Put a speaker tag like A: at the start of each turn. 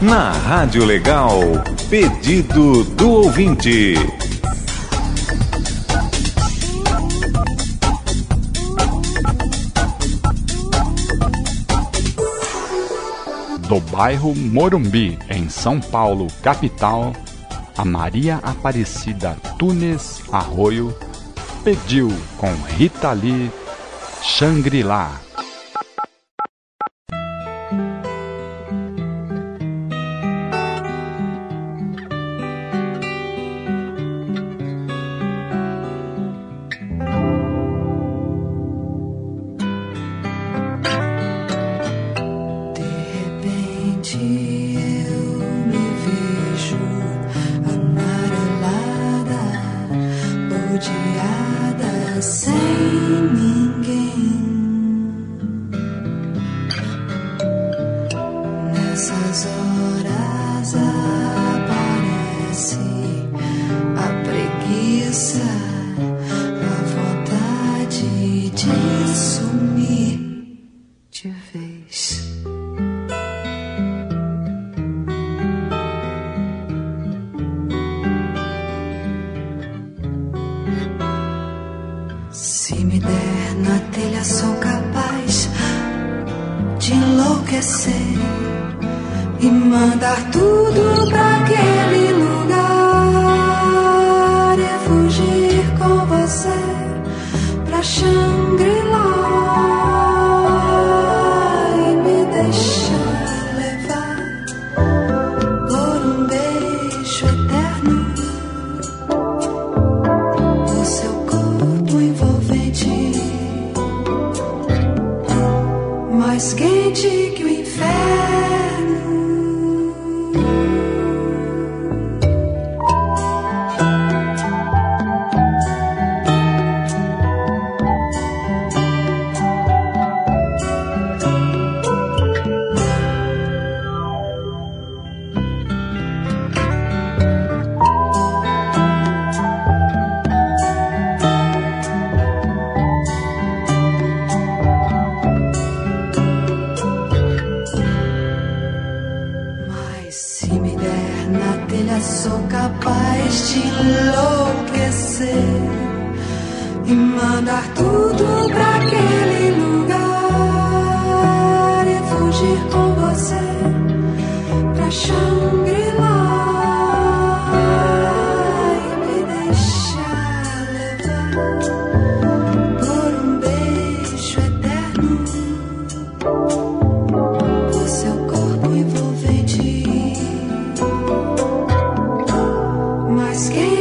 A: Na Rádio Legal, pedido do ouvinte.
B: Do bairro Morumbi, em São Paulo, capital, a Maria Aparecida Tunes Arroio pediu com Rita Lee Shangri-La.
C: Mandar tudo pra aquele lugar e fugir com escape.